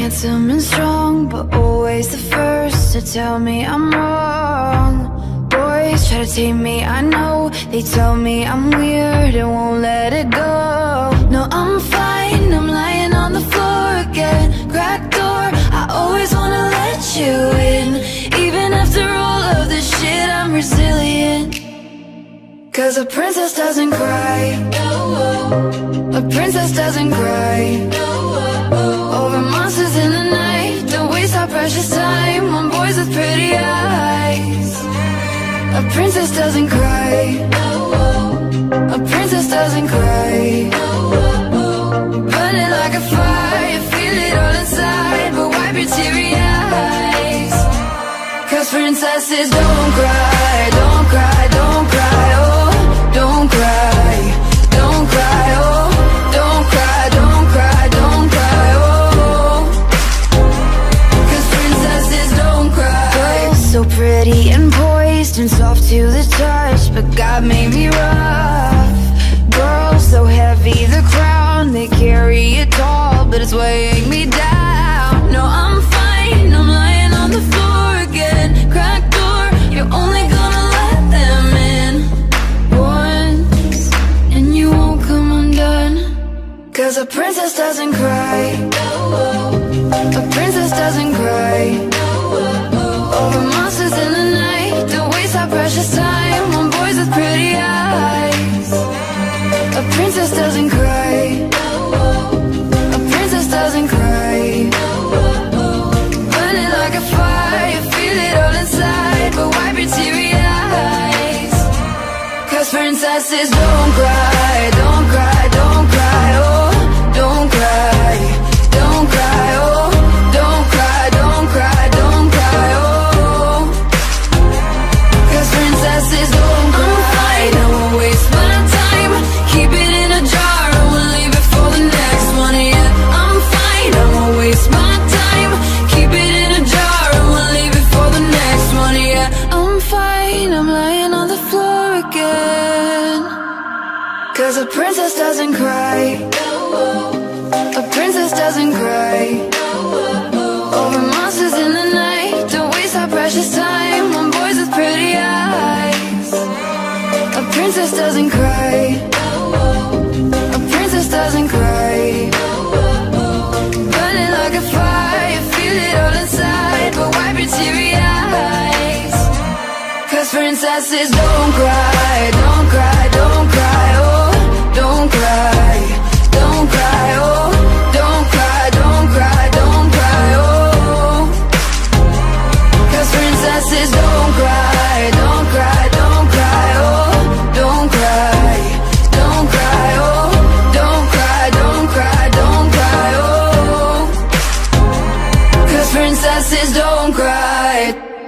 handsome and strong But always the first to tell me I'm wrong. Boys try to tame me, I know. They tell me I'm weird and won't let it go. No, I'm fine, I'm lying on the floor again. Cracked door, I always wanna let you in. Even after all of this shit, I'm resilient. Cause a princess doesn't cry. A princess doesn't cry with pretty eyes. A princess doesn't cry. A princess doesn't cry. Burning like a fire Feel it all inside. But wipe your teary eyes. Cause princesses don't cry Don't Made me rough. Girls so heavy, the crown They carry it tall But it's weighing me down. No, I'm fine I'm lying on the floor again. Door You're only gonna let them in. Once And you won't come undone. Cause a princess doesn't cry. A princess doesn't princess doesn't cry. A princess doesn't cry. Burning like a fire Feel it all inside. But wipe your teary eyes? Cause princesses don't cry Cause a princess doesn't cry. A princess doesn't cry. Over monsters in the night. Don't waste our precious time On boys with pretty eyes. A princess doesn't cry. A princess doesn't cry. Burning like a fire. Feel it all inside. But wipe your teary eyes. Cause princesses don't cry. Don't says don't cry.